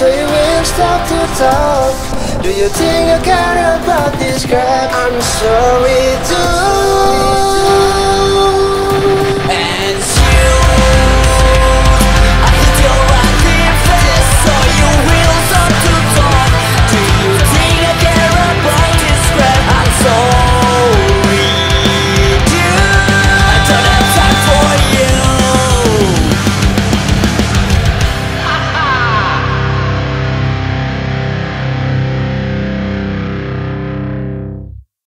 so you will stop to talk Do you think I care about this crap? I'm sorry too